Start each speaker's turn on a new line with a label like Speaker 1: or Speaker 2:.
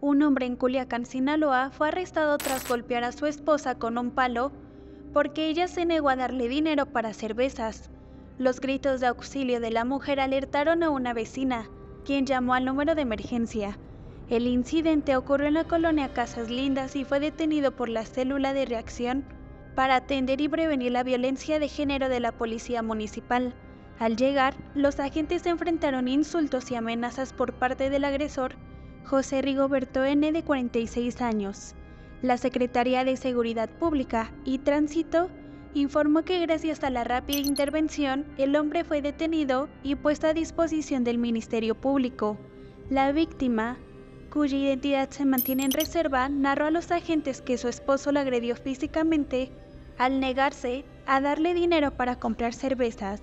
Speaker 1: un hombre en Culiacán, Sinaloa, fue arrestado tras golpear a su esposa con un palo porque ella se negó a darle dinero para cervezas. Los gritos de auxilio de la mujer alertaron a una vecina, quien llamó al número de emergencia. El incidente ocurrió en la colonia Casas Lindas y fue detenido por la célula de reacción para atender y prevenir la violencia de género de la policía municipal. Al llegar, los agentes enfrentaron insultos y amenazas por parte del agresor, José Rigoberto N. de 46 años. La Secretaría de Seguridad Pública y Tránsito informó que gracias a la rápida intervención, el hombre fue detenido y puesto a disposición del Ministerio Público. La víctima, cuya identidad se mantiene en reserva, narró a los agentes que su esposo la agredió físicamente al negarse a darle dinero para comprar cervezas.